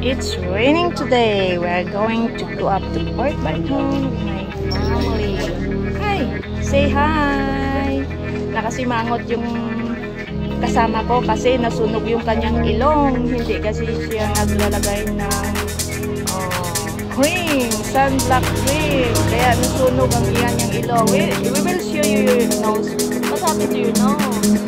It's raining today. We're going to go up to Port Barton with my family. Hi! Say hi! Nakasimangot yung kasama ko kasi nasunog yung kanyang ilong. Hindi kasi siya naglalagay ng oh, cream, sunblock cream. Kaya nasunog ang iyan yung ilong. We, we will show you your nose. What happened to your nose?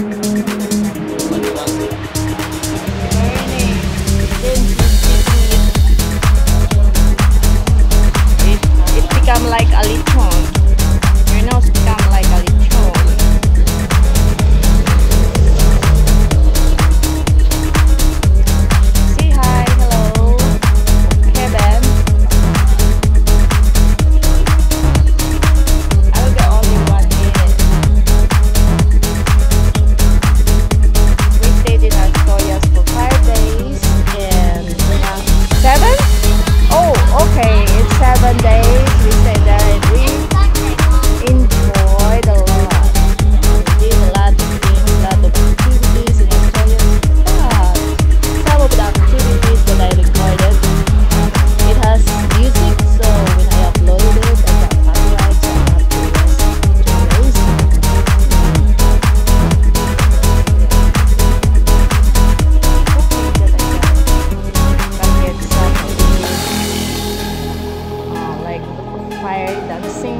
Fire dancing.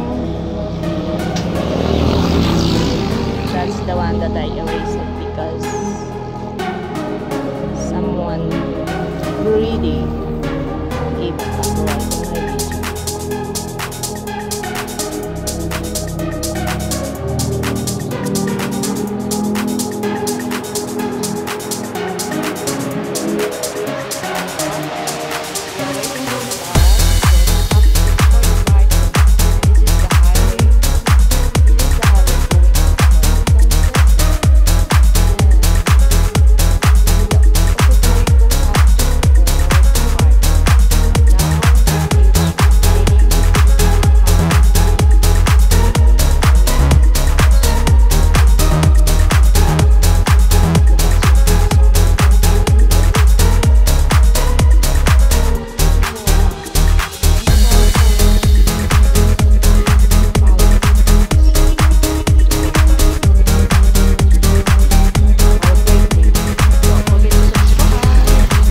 That's the one that I erased it because someone greedy